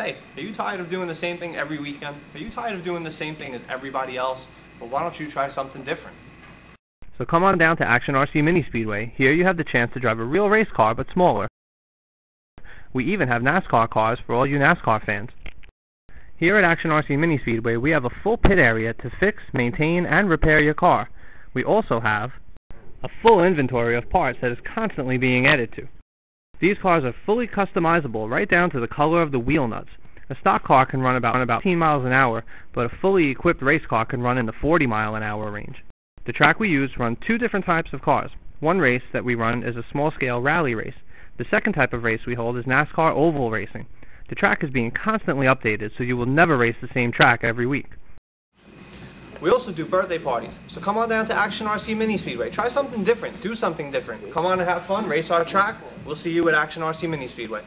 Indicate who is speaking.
Speaker 1: Hey, are you tired of doing the same thing every weekend? Are you tired of doing the same thing as everybody else? Well, why don't you try something different?
Speaker 2: So come on down to Action RC Mini Speedway. Here you have the chance to drive a real race car, but smaller. We even have NASCAR cars for all you NASCAR fans. Here at Action RC Mini Speedway, we have a full pit area to fix, maintain, and repair your car. We also have a full inventory of parts that is constantly being added to. These cars are fully customizable right down to the color of the wheel nuts. A stock car can run about, about 15 miles an hour, but a fully equipped race car can run in the 40 mile an hour range. The track we use run two different types of cars. One race that we run is a small-scale rally race. The second type of race we hold is NASCAR oval racing. The track is being constantly updated, so you will never race the same track every week.
Speaker 1: We also do birthday parties, so come on down to Action RC Mini Speedway. Try something different, do something different. Come on and have fun, race our track. We'll see you at Action RC Mini Speedway.